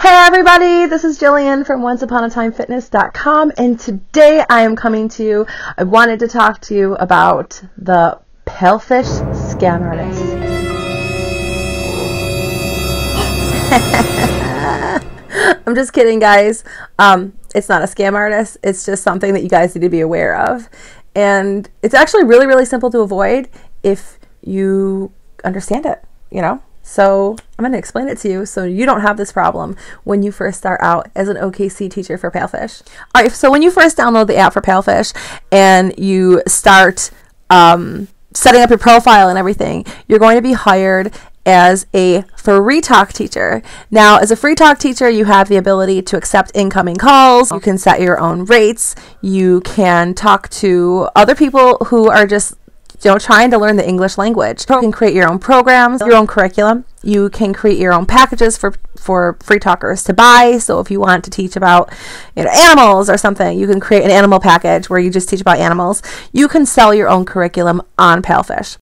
Hey everybody, this is Jillian from OnceUponATimeFitness.com and today I am coming to you, I wanted to talk to you about the Palfish Scam Artist. I'm just kidding guys. Um, it's not a scam artist, it's just something that you guys need to be aware of. And it's actually really, really simple to avoid if you understand it, you know? So I'm going to explain it to you so you don't have this problem when you first start out as an OKC teacher for Palfish. All right, so when you first download the app for Palfish and you start um, setting up your profile and everything, you're going to be hired as a free talk teacher. Now, as a free talk teacher, you have the ability to accept incoming calls. You can set your own rates. You can talk to other people who are just you know, trying to learn the English language. You can create your own programs, your own curriculum. You can create your own packages for for free talkers to buy. So if you want to teach about you know animals or something, you can create an animal package where you just teach about animals. You can sell your own curriculum on Palfish.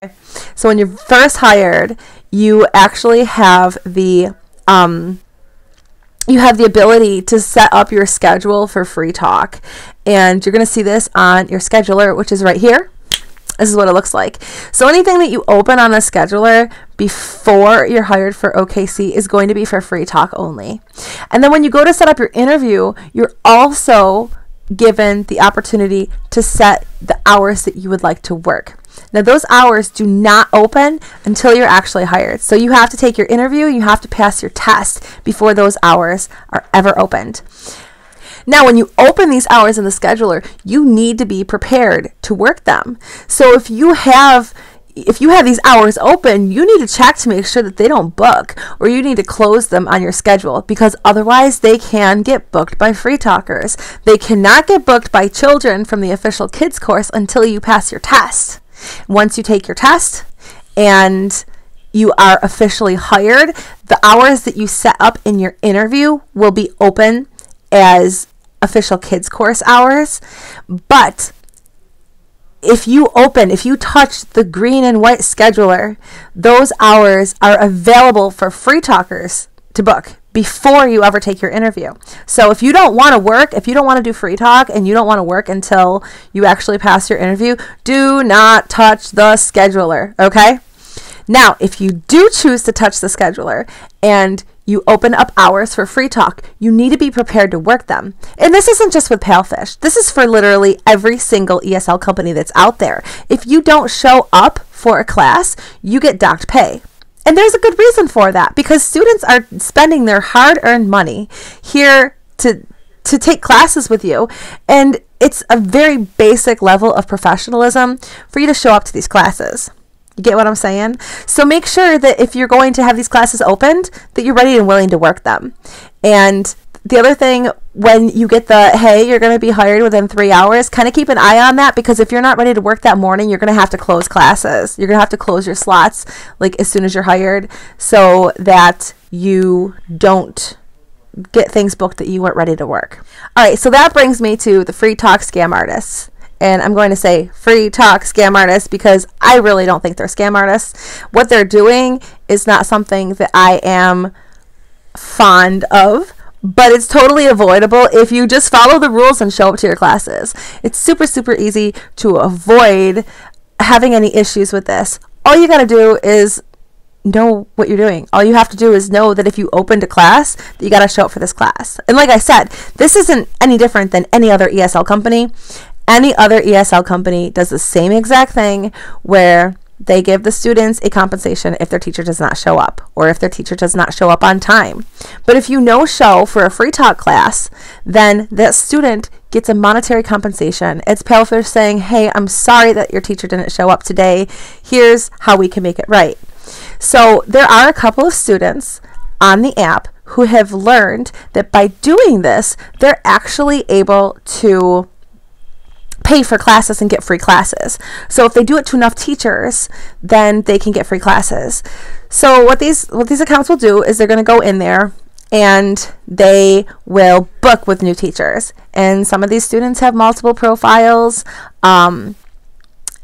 So when you're first hired, you actually have the um, you have the ability to set up your schedule for free talk. And you're going to see this on your scheduler, which is right here. This is what it looks like. So anything that you open on a scheduler before you're hired for OKC is going to be for free talk only. And then when you go to set up your interview, you're also given the opportunity to set the hours that you would like to work. Now, those hours do not open until you're actually hired. So you have to take your interview, you have to pass your test before those hours are ever opened. Now, when you open these hours in the scheduler, you need to be prepared to work them. So if you have if you have these hours open, you need to check to make sure that they don't book or you need to close them on your schedule because otherwise they can get booked by free talkers. They cannot get booked by children from the official kids course until you pass your test. Once you take your test and you are officially hired, the hours that you set up in your interview will be open as official kids course hours. But if you open, if you touch the green and white scheduler, those hours are available for free talkers to book before you ever take your interview. So if you don't want to work, if you don't want to do free talk and you don't want to work until you actually pass your interview, do not touch the scheduler, okay? Now, if you do choose to touch the scheduler and you open up hours for free talk. You need to be prepared to work them. And this isn't just with Palfish. This is for literally every single ESL company that's out there. If you don't show up for a class, you get docked pay. And there's a good reason for that because students are spending their hard-earned money here to to take classes with you and it's a very basic level of professionalism for you to show up to these classes. You get what I'm saying? So make sure that if you're going to have these classes opened, that you're ready and willing to work them. And the other thing, when you get the hey, you're going to be hired within three hours, kind of keep an eye on that because if you're not ready to work that morning, you're going to have to close classes. You're going to have to close your slots like as soon as you're hired so that you don't get things booked that you weren't ready to work. All right, so that brings me to the free talk scam artists and I'm going to say free talk scam artists because I really don't think they're scam artists. What they're doing is not something that I am fond of, but it's totally avoidable if you just follow the rules and show up to your classes. It's super, super easy to avoid having any issues with this. All you got to do is know what you're doing. All you have to do is know that if you opened a class, that you got to show up for this class. And like I said, this isn't any different than any other ESL company. Any other ESL company does the same exact thing where they give the students a compensation if their teacher does not show up or if their teacher does not show up on time. But if you no show for a free talk class, then that student gets a monetary compensation. It's Palfish saying, hey, I'm sorry that your teacher didn't show up today. Here's how we can make it right. So there are a couple of students on the app who have learned that by doing this, they're actually able to pay for classes and get free classes. So if they do it to enough teachers, then they can get free classes. So what these what these accounts will do is they're going to go in there and they will book with new teachers. And some of these students have multiple profiles. Um,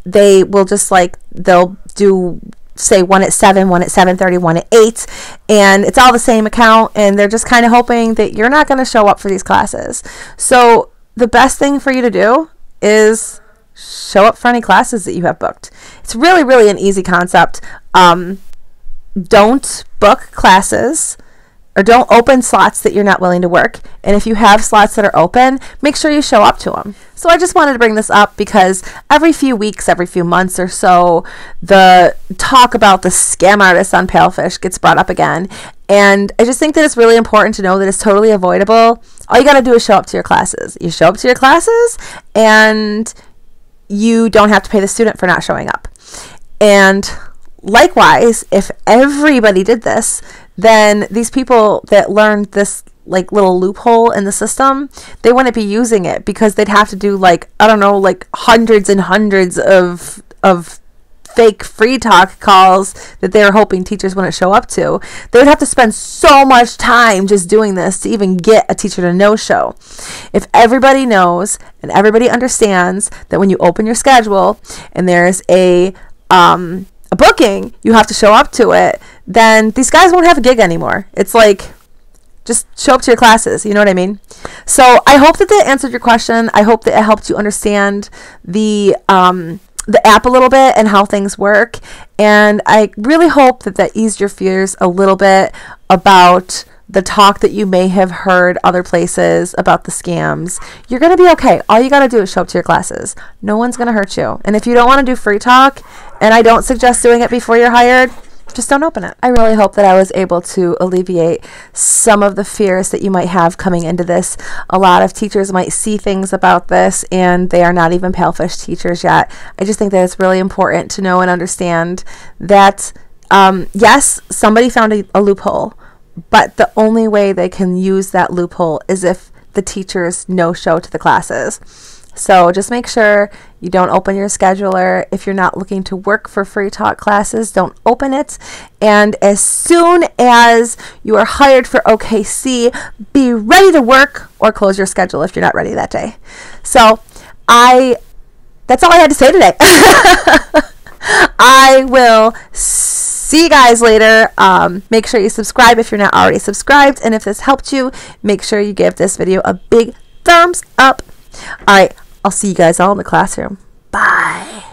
they will just like they'll do say one at 7 one at 7.30 one at 8 and it's all the same account and they're just kind of hoping that you're not going to show up for these classes so the best thing for you to do is show up for any classes that you have booked. It's really really an easy concept. Um, don't book classes or don't open slots that you're not willing to work. And if you have slots that are open, make sure you show up to them. So I just wanted to bring this up because every few weeks, every few months or so, the talk about the scam artists on Palfish gets brought up again. And I just think that it's really important to know that it's totally avoidable. All you got to do is show up to your classes. You show up to your classes and you don't have to pay the student for not showing up. And likewise, if everybody did this, then these people that learned this like little loophole in the system, they wouldn't be using it because they'd have to do like I don't know, like hundreds and hundreds of of fake free talk calls that they were hoping teachers wouldn't show up to. They would have to spend so much time just doing this to even get a teacher to no show. If everybody knows and everybody understands that when you open your schedule and there's a um, a booking, you have to show up to it, then these guys won't have a gig anymore. It's like just show up to your classes. You know what I mean? So I hope that that answered your question. I hope that it helped you understand the um, the app a little bit and how things work. And I really hope that that eased your fears a little bit about the talk that you may have heard other places about the scams, you're going to be okay. All you got to do is show up to your classes. No one's going to hurt you. And if you don't want to do free talk, and I don't suggest doing it before you're hired, just don't open it. I really hope that I was able to alleviate some of the fears that you might have coming into this. A lot of teachers might see things about this and they are not even Palfish teachers yet. I just think that it's really important to know and understand that, um, yes, somebody found a, a loophole but the only way they can use that loophole is if the teachers no show to the classes. So just make sure you don't open your scheduler. If you're not looking to work for free talk classes, don't open it. And as soon as you are hired for OKC, be ready to work or close your schedule if you're not ready that day. So I that's all I had to say today. I will see you guys later. Um, make sure you subscribe if you're not already subscribed. And if this helped you, make sure you give this video a big thumbs up. All right, I'll see you guys all in the classroom. Bye.